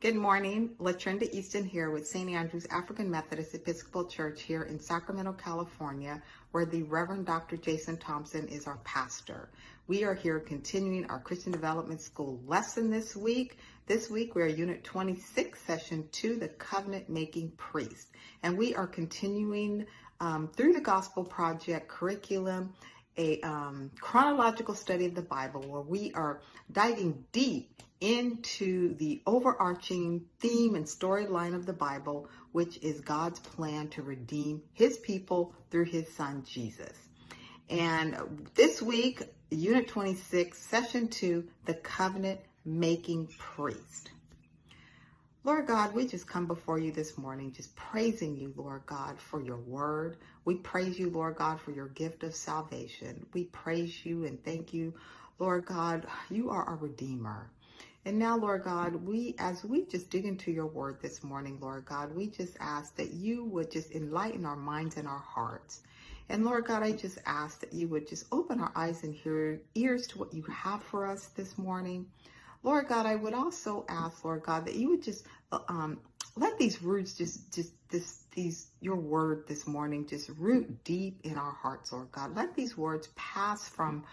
Good morning. Latrenda Easton here with St. Andrew's African Methodist Episcopal Church here in Sacramento, California, where the Reverend Dr. Jason Thompson is our pastor. We are here continuing our Christian Development School lesson this week. This week we are Unit 26, Session 2, the Covenant Making Priest. And we are continuing um, through the Gospel Project curriculum a um, chronological study of the Bible where we are diving deep into the overarching theme and storyline of the Bible, which is God's plan to redeem his people through his son Jesus. And this week, Unit 26, Session 2, the Covenant Making Priest. Lord God, we just come before you this morning, just praising you, Lord God, for your word. We praise you, Lord God, for your gift of salvation. We praise you and thank you, Lord God. You are our Redeemer. And now, Lord God, we, as we just dig into your word this morning, Lord God, we just ask that you would just enlighten our minds and our hearts. And Lord God, I just ask that you would just open our eyes and hear, ears to what you have for us this morning. Lord God, I would also ask, Lord God, that you would just um, let these roots just, just this, these, your word this morning, just root deep in our hearts, Lord God. Let these words pass from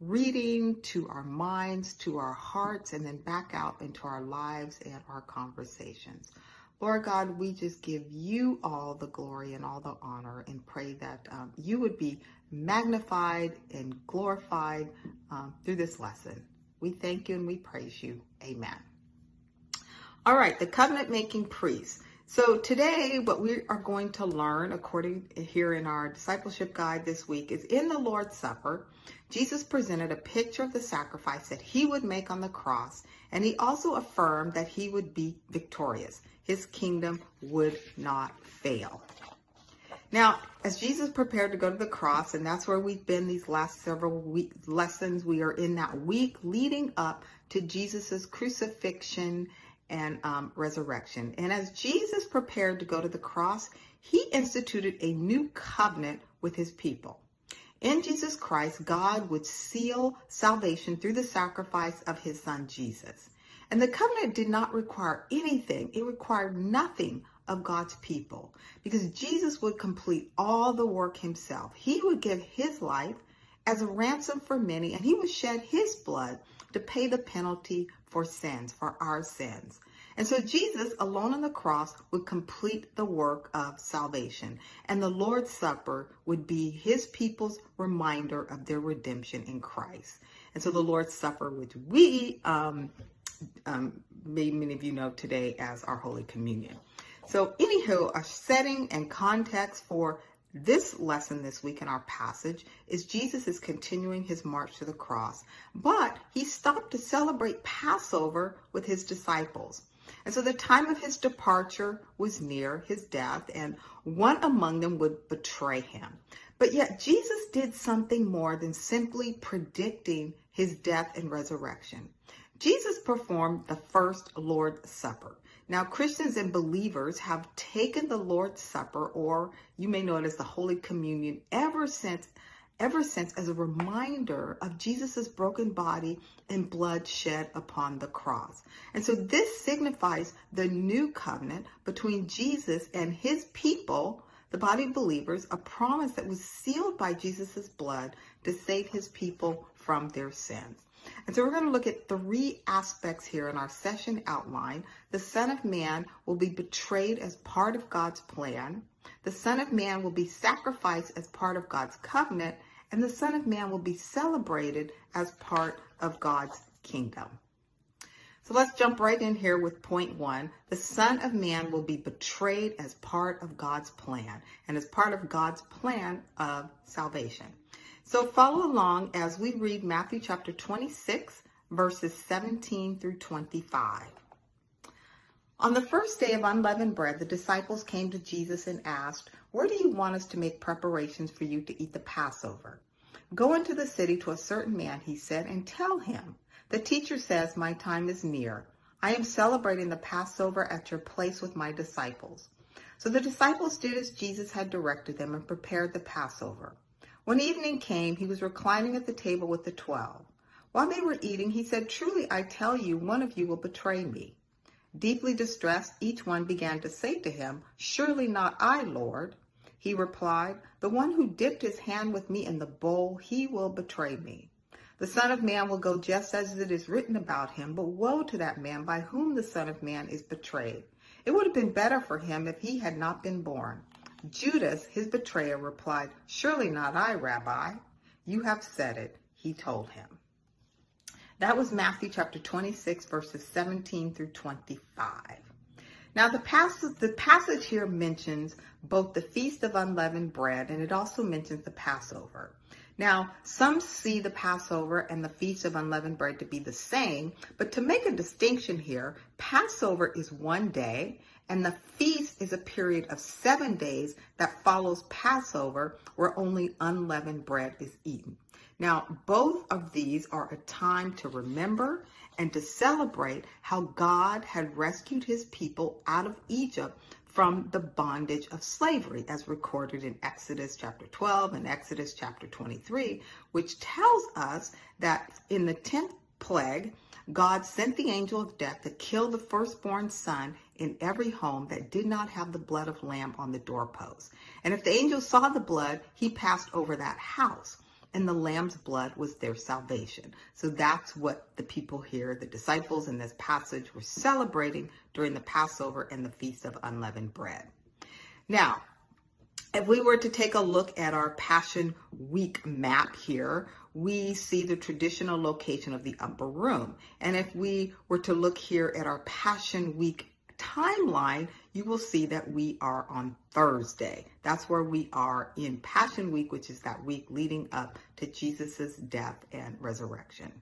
reading to our minds, to our hearts, and then back out into our lives and our conversations. Lord God, we just give you all the glory and all the honor and pray that um, you would be magnified and glorified um, through this lesson. We thank you and we praise you. Amen. All right, the covenant making priest. So today, what we are going to learn, according here in our discipleship guide this week, is in the Lord's Supper, Jesus presented a picture of the sacrifice that he would make on the cross, and he also affirmed that he would be victorious. His kingdom would not fail. Now, as Jesus prepared to go to the cross, and that's where we've been these last several week lessons, we are in that week leading up to Jesus's crucifixion and um, resurrection. And as Jesus prepared to go to the cross, he instituted a new covenant with his people. In Jesus Christ, God would seal salvation through the sacrifice of his son Jesus. And the covenant did not require anything. It required nothing of God's people because Jesus would complete all the work himself. He would give his life as a ransom for many and he would shed his blood to pay the penalty for sins, for our sins. And so Jesus alone on the cross would complete the work of salvation. And the Lord's Supper would be his people's reminder of their redemption in Christ. And so the Lord's Supper, which we, um, um, many of you know today as our Holy Communion. So anywho, a setting and context for this lesson this week in our passage is Jesus is continuing his march to the cross, but he stopped to celebrate Passover with his disciples. And so the time of his departure was near, his death, and one among them would betray him. But yet Jesus did something more than simply predicting his death and resurrection. Jesus performed the first Lord's Supper. Now, Christians and believers have taken the Lord's Supper, or you may know it as the Holy Communion, ever since ever since as a reminder of Jesus's broken body and blood shed upon the cross. And so this signifies the new covenant between Jesus and his people, the body of believers, a promise that was sealed by Jesus's blood to save his people from their sins. And so we're going to look at three aspects here in our session outline. The Son of Man will be betrayed as part of God's plan. The Son of Man will be sacrificed as part of God's covenant. And the Son of Man will be celebrated as part of God's kingdom. So let's jump right in here with point one. The Son of Man will be betrayed as part of God's plan and as part of God's plan of salvation. So follow along as we read Matthew chapter 26, verses 17 through 25. On the first day of unleavened bread, the disciples came to Jesus and asked, Where do you want us to make preparations for you to eat the Passover? Go into the city to a certain man, he said, and tell him, The teacher says, My time is near. I am celebrating the Passover at your place with my disciples. So the disciples did as Jesus had directed them and prepared the Passover. When evening came, he was reclining at the table with the twelve. While they were eating, he said, Truly I tell you, one of you will betray me. Deeply distressed, each one began to say to him, Surely not I, Lord. He replied, The one who dipped his hand with me in the bowl, he will betray me. The Son of Man will go just as it is written about him, but woe to that man by whom the Son of Man is betrayed. It would have been better for him if he had not been born. Judas, his betrayer, replied, Surely not I, Rabbi. You have said it, he told him. That was Matthew chapter 26, verses 17 through 25. Now, the passage, the passage here mentions both the Feast of Unleavened Bread and it also mentions the Passover. Now, some see the Passover and the Feast of Unleavened Bread to be the same, but to make a distinction here, Passover is one day and the feast is a period of seven days that follows Passover where only unleavened bread is eaten. Now, both of these are a time to remember and to celebrate how God had rescued his people out of Egypt from the bondage of slavery, as recorded in Exodus chapter 12 and Exodus chapter 23, which tells us that in the 10th plague, God sent the angel of death to kill the firstborn son in every home that did not have the blood of lamb on the doorpost. And if the angel saw the blood, he passed over that house and the lamb's blood was their salvation. So that's what the people here, the disciples in this passage, were celebrating during the Passover and the Feast of Unleavened Bread. Now, if we were to take a look at our Passion Week map here, we see the traditional location of the upper room. And if we were to look here at our Passion Week timeline, you will see that we are on Thursday. That's where we are in Passion Week, which is that week leading up to Jesus' death and resurrection.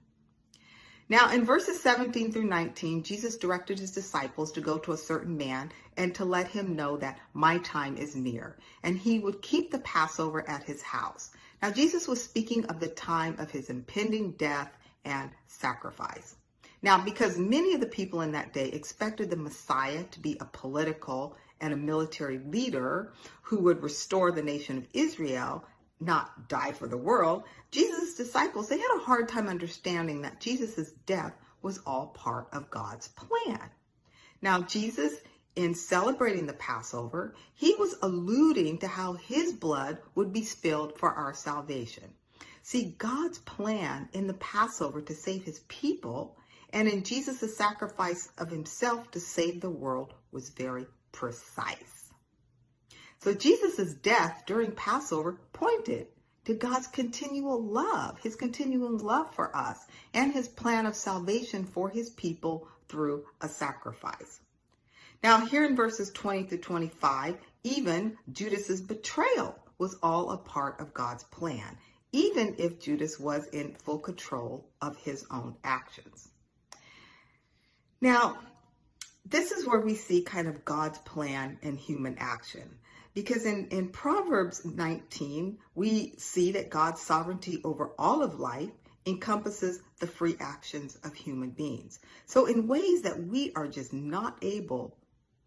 Now, in verses 17 through 19, Jesus directed his disciples to go to a certain man and to let him know that my time is near, and he would keep the Passover at his house. Now, Jesus was speaking of the time of his impending death and sacrifice. Now, because many of the people in that day expected the Messiah to be a political and a military leader who would restore the nation of Israel, not die for the world, Jesus' disciples, they had a hard time understanding that Jesus' death was all part of God's plan. Now, Jesus, in celebrating the Passover, he was alluding to how his blood would be spilled for our salvation. See, God's plan in the Passover to save his people and in Jesus' sacrifice of himself to save the world was very precise. So Jesus' death during Passover pointed to God's continual love, his continuing love for us, and his plan of salvation for his people through a sacrifice. Now, here in verses 20 to 25, even Judas's betrayal was all a part of God's plan, even if Judas was in full control of his own actions. Now, this is where we see kind of God's plan and human action. Because in, in Proverbs 19, we see that God's sovereignty over all of life encompasses the free actions of human beings. So, in ways that we are just not able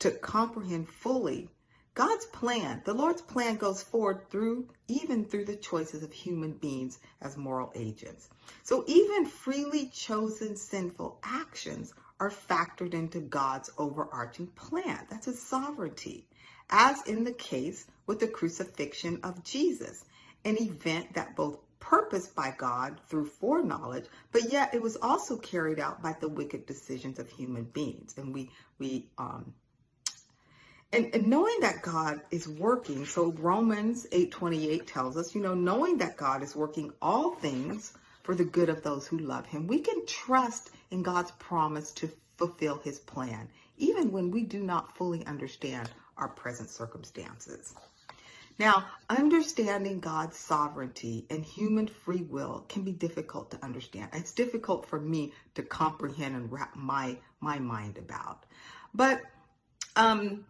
to comprehend fully, God's plan, the Lord's plan goes forward through, even through the choices of human beings as moral agents. So, even freely chosen sinful actions are factored into God's overarching plan. That's his sovereignty, as in the case with the crucifixion of Jesus, an event that both purposed by God through foreknowledge, but yet it was also carried out by the wicked decisions of human beings. And we we um and, and knowing that God is working, so Romans 8:28 tells us, you know, knowing that God is working all things for the good of those who love him. We can trust in God's promise to fulfill his plan, even when we do not fully understand our present circumstances. Now, understanding God's sovereignty and human free will can be difficult to understand. It's difficult for me to comprehend and wrap my my mind about. But um,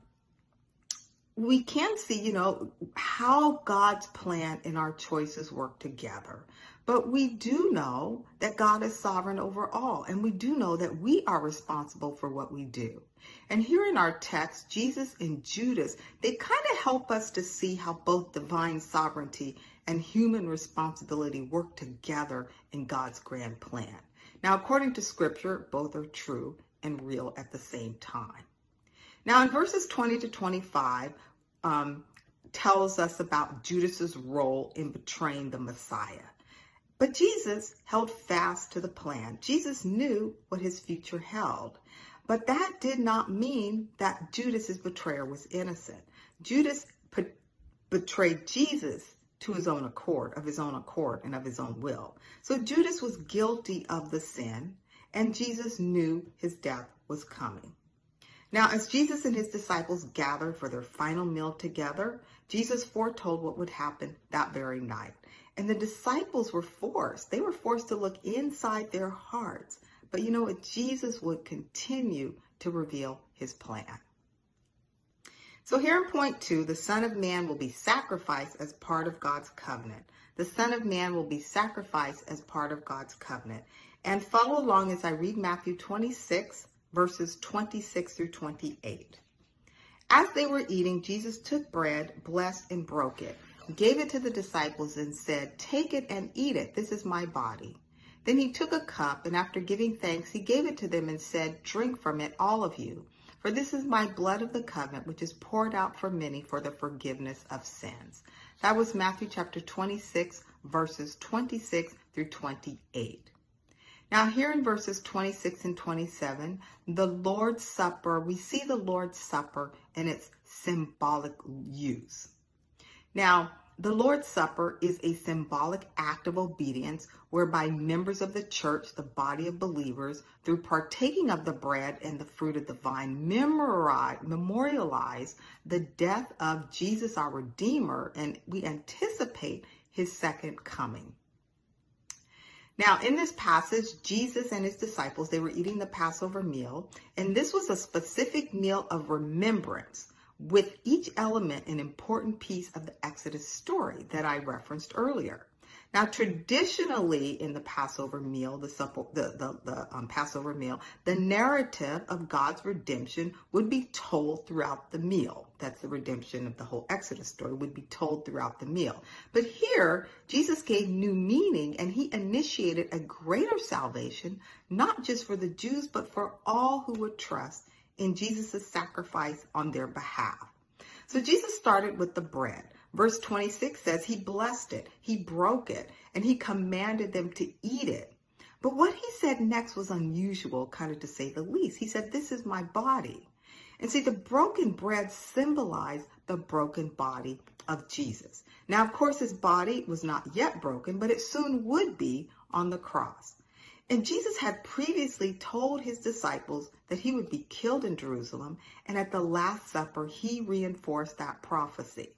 we can see, you know, how God's plan and our choices work together. But we do know that God is sovereign over all, and we do know that we are responsible for what we do. And here in our text, Jesus and Judas, they kind of help us to see how both divine sovereignty and human responsibility work together in God's grand plan. Now, according to scripture, both are true and real at the same time. Now, in verses 20 to 25, um, tells us about Judas's role in betraying the Messiah. But Jesus held fast to the plan. Jesus knew what his future held. But that did not mean that Judas's betrayer was innocent. Judas betrayed Jesus to his own accord, of his own accord, and of his own will. So Judas was guilty of the sin, and Jesus knew his death was coming. Now, as Jesus and his disciples gathered for their final meal together, Jesus foretold what would happen that very night. And the disciples were forced, they were forced to look inside their hearts. But you know what? Jesus would continue to reveal his plan. So here in point two, the Son of Man will be sacrificed as part of God's covenant. The Son of Man will be sacrificed as part of God's covenant. And follow along as I read Matthew 26, verses 26 through 28. As they were eating, Jesus took bread, blessed and broke it, gave it to the disciples and said, Take it and eat it. This is my body. Then he took a cup, and after giving thanks, he gave it to them and said, Drink from it, all of you. For this is my blood of the covenant, which is poured out for many for the forgiveness of sins. That was Matthew chapter 26, verses 26 through 28. Now, here in verses 26 and 27, the Lord's Supper, we see the Lord's Supper in its symbolic use. Now, the Lord's Supper is a symbolic act of obedience whereby members of the church, the body of believers, through partaking of the bread and the fruit of the vine, memorialize the death of Jesus, our Redeemer, and we anticipate his second coming. Now, in this passage, Jesus and his disciples, they were eating the Passover meal, and this was a specific meal of remembrance with each element an important piece of the Exodus story that I referenced earlier. Now, traditionally in the Passover meal, the, the, the, the um, Passover meal, the narrative of God's redemption would be told throughout the meal. That's the redemption of the whole Exodus story would be told throughout the meal. But here, Jesus gave new meaning and he initiated a greater salvation, not just for the Jews, but for all who would trust in Jesus' sacrifice on their behalf. So Jesus started with the bread. Verse 26 says he blessed it, he broke it, and he commanded them to eat it. But what he said next was unusual, kind of to say the least. He said, This is my body. And see, the broken bread symbolized the broken body of Jesus. Now, of course, his body was not yet broken, but it soon would be on the cross. And Jesus had previously told his disciples that he would be killed in Jerusalem, and at the Last Supper, he reinforced that prophecy.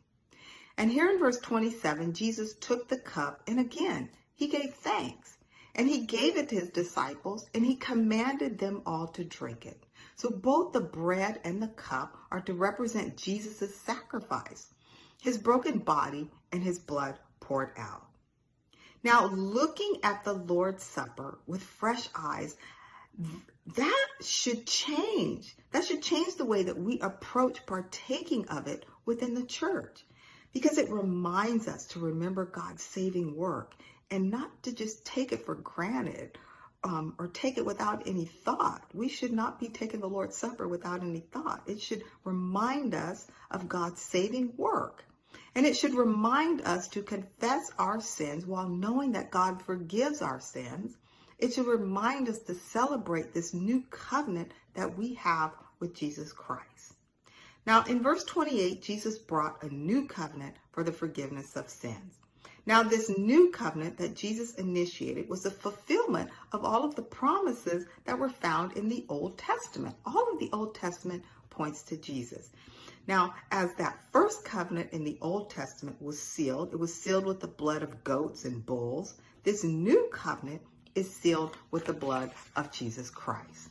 And here in verse 27, Jesus took the cup, and again, he gave thanks. And he gave it to his disciples, and he commanded them all to drink it. So both the bread and the cup are to represent Jesus' sacrifice, his broken body, and his blood poured out. Now, looking at the Lord's Supper with fresh eyes, that should change. That should change the way that we approach partaking of it within the church because it reminds us to remember God's saving work and not to just take it for granted um, or take it without any thought. We should not be taking the Lord's Supper without any thought. It should remind us of God's saving work. And it should remind us to confess our sins while knowing that God forgives our sins. It should remind us to celebrate this new covenant that we have with Jesus Christ. Now, in verse 28, Jesus brought a new covenant for the forgiveness of sins. Now, this new covenant that Jesus initiated was a fulfillment of all of the promises that were found in the Old Testament. All of the Old Testament points to Jesus. Now, as that first covenant in the Old Testament was sealed, it was sealed with the blood of goats and bulls. This new covenant is sealed with the blood of Jesus Christ.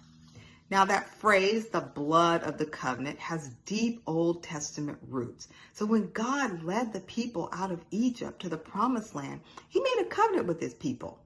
Now, that phrase, the blood of the covenant, has deep Old Testament roots. So, when God led the people out of Egypt to the promised land, he made a covenant with his people.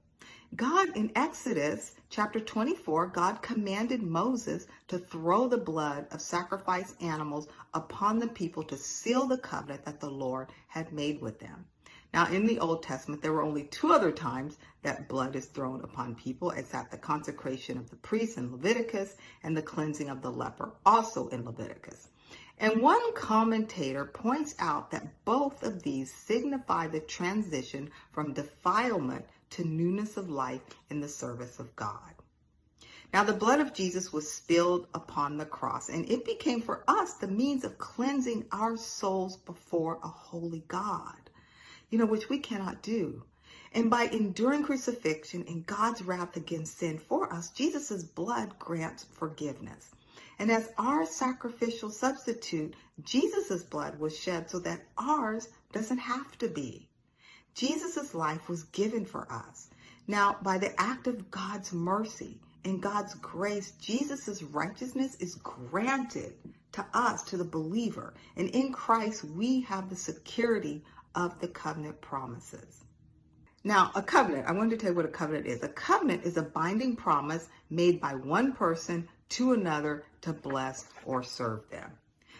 God in Exodus chapter 24, God commanded Moses to throw the blood of sacrificed animals upon the people to seal the covenant that the Lord had made with them. Now, in the Old Testament, there were only two other times that blood is thrown upon people. It's at the consecration of the priest in Leviticus and the cleansing of the leper, also in Leviticus. And one commentator points out that both of these signify the transition from defilement to newness of life in the service of God. Now, the blood of Jesus was spilled upon the cross, and it became for us the means of cleansing our souls before a holy God you know, which we cannot do. And by enduring crucifixion and God's wrath against sin for us, Jesus' blood grants forgiveness. And as our sacrificial substitute, Jesus' blood was shed so that ours doesn't have to be. Jesus' life was given for us. Now, by the act of God's mercy and God's grace, Jesus' righteousness is granted to us, to the believer. And in Christ, we have the security of the covenant promises. Now, a covenant, I wanted to tell you what a covenant is. A covenant is a binding promise made by one person to another to bless or serve them.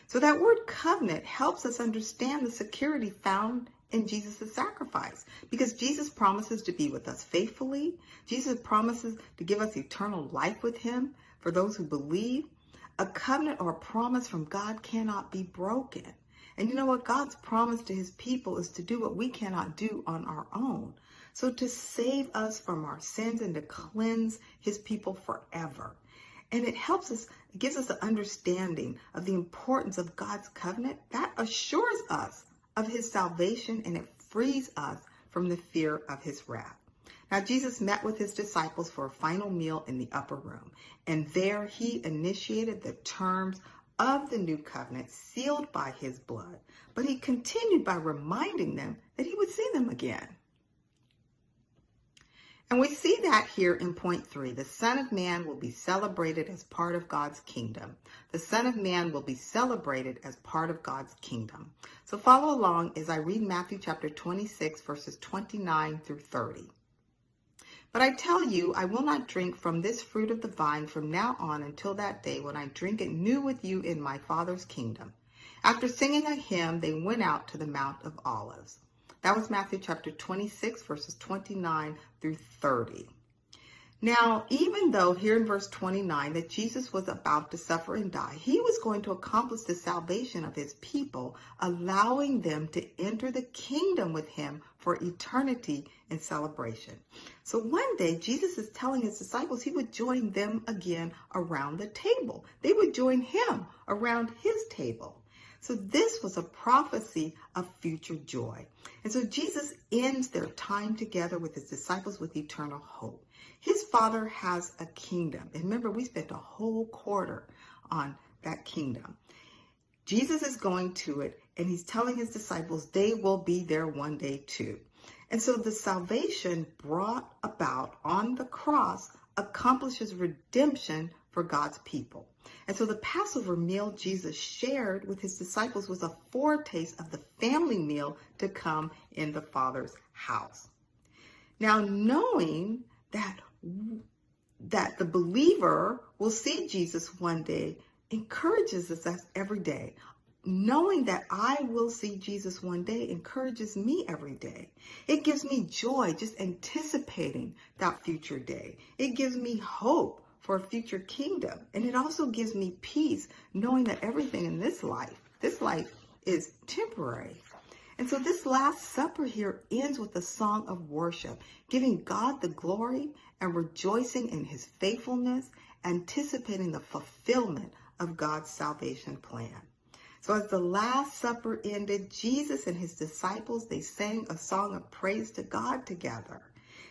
So that word covenant helps us understand the security found in Jesus' sacrifice because Jesus promises to be with us faithfully. Jesus promises to give us eternal life with him for those who believe. A covenant or a promise from God cannot be broken. And you know what? God's promise to his people is to do what we cannot do on our own. So to save us from our sins and to cleanse his people forever. And it helps us, it gives us an understanding of the importance of God's covenant. That assures us of his salvation and it frees us from the fear of his wrath. Now, Jesus met with his disciples for a final meal in the upper room, and there he initiated the terms of the new covenant sealed by his blood, but he continued by reminding them that he would see them again. And we see that here in point three. The Son of Man will be celebrated as part of God's kingdom. The Son of Man will be celebrated as part of God's kingdom. So follow along as I read Matthew chapter 26, verses 29 through 30. But I tell you, I will not drink from this fruit of the vine from now on until that day when I drink it new with you in my Father's kingdom. After singing a hymn, they went out to the Mount of Olives. That was Matthew chapter 26, verses 29 through 30. Now, even though here in verse 29 that Jesus was about to suffer and die, he was going to accomplish the salvation of his people, allowing them to enter the kingdom with him for eternity in celebration. So one day, Jesus is telling his disciples he would join them again around the table. They would join him around his table. So this was a prophecy of future joy. And so Jesus ends their time together with his disciples with eternal hope. His father has a kingdom. And remember, we spent a whole quarter on that kingdom. Jesus is going to it and he's telling his disciples they will be there one day too. And so the salvation brought about on the cross accomplishes redemption for God's people. And so the Passover meal Jesus shared with his disciples was a foretaste of the family meal to come in the Father's house. Now, knowing that that the believer will see Jesus one day encourages us every day. Knowing that I will see Jesus one day encourages me every day. It gives me joy just anticipating that future day. It gives me hope for a future kingdom. And it also gives me peace knowing that everything in this life, this life is temporary. And so this Last Supper here ends with a song of worship, giving God the glory and rejoicing in his faithfulness, anticipating the fulfillment of God's salvation plan. So as the Last Supper ended, Jesus and his disciples, they sang a song of praise to God together.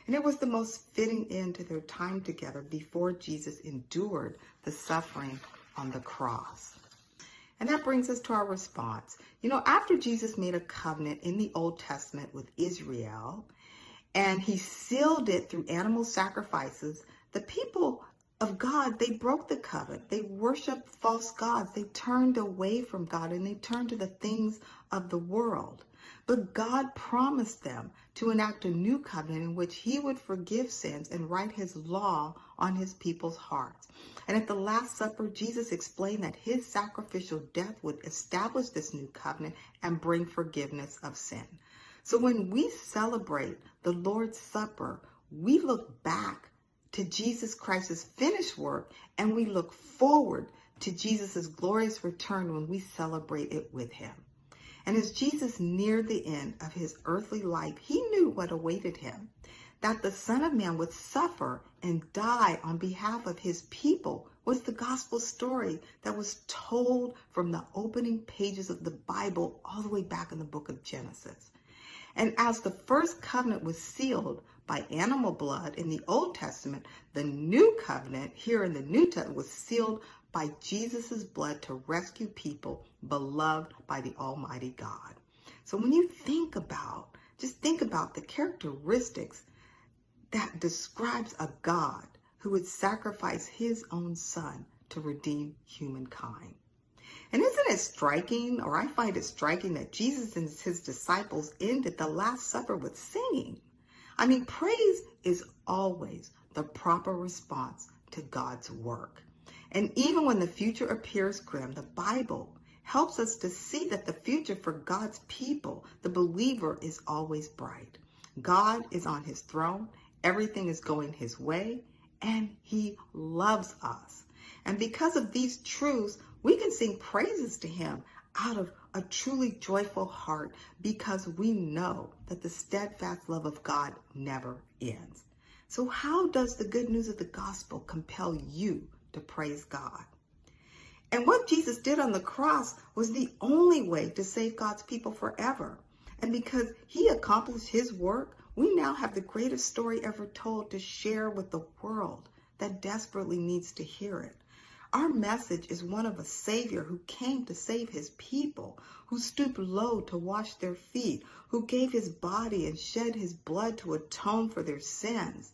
And it was the most fitting end to their time together before Jesus endured the suffering on the cross. And that brings us to our response. You know, after Jesus made a covenant in the Old Testament with Israel, and he sealed it through animal sacrifices, the people of God, they broke the covenant. They worshiped false gods. They turned away from God and they turned to the things of the world. But God promised them to enact a new covenant in which he would forgive sins and write his law on his people's hearts. And at the Last Supper, Jesus explained that his sacrificial death would establish this new covenant and bring forgiveness of sin. So when we celebrate the Lord's Supper, we look back to Jesus Christ's finished work and we look forward to Jesus' glorious return when we celebrate it with him. And as Jesus neared the end of his earthly life, he knew what awaited him that the Son of Man would suffer and die on behalf of his people was the gospel story that was told from the opening pages of the Bible all the way back in the book of Genesis. And as the first covenant was sealed by animal blood in the Old Testament, the new covenant here in the New Testament was sealed by Jesus' blood to rescue people beloved by the Almighty God. So when you think about, just think about the characteristics that describes a God who would sacrifice his own son to redeem humankind. And isn't it striking, or I find it striking, that Jesus and his disciples ended the Last Supper with singing? I mean, praise is always the proper response to God's work. And even when the future appears grim, the Bible helps us to see that the future for God's people, the believer, is always bright. God is on his throne Everything is going his way and he loves us. And because of these truths, we can sing praises to him out of a truly joyful heart because we know that the steadfast love of God never ends. So how does the good news of the gospel compel you to praise God? And what Jesus did on the cross was the only way to save God's people forever. And because he accomplished his work, we now have the greatest story ever told to share with the world that desperately needs to hear it. Our message is one of a Savior who came to save his people, who stooped low to wash their feet, who gave his body and shed his blood to atone for their sins,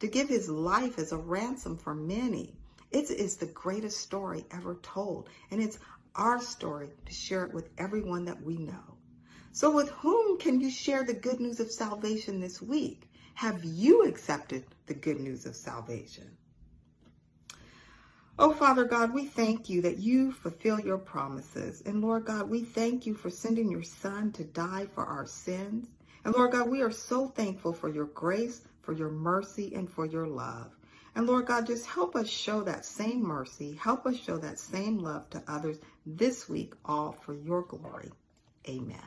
to give his life as a ransom for many. It is the greatest story ever told, and it's our story to share it with everyone that we know. So with whom can you share the good news of salvation this week? Have you accepted the good news of salvation? Oh, Father God, we thank you that you fulfill your promises. And Lord God, we thank you for sending your son to die for our sins. And Lord God, we are so thankful for your grace, for your mercy, and for your love. And Lord God, just help us show that same mercy. Help us show that same love to others this week, all for your glory. Amen.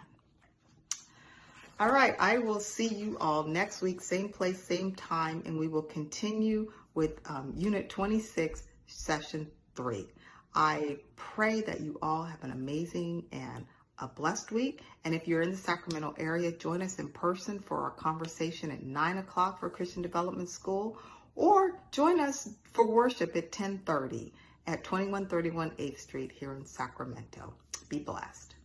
All right, I will see you all next week, same place, same time, and we will continue with um, Unit 26, Session 3. I pray that you all have an amazing and a blessed week. And if you're in the Sacramento area, join us in person for our conversation at 9 o'clock for Christian Development School, or join us for worship at 1030 at 2131 8th Street here in Sacramento. Be blessed.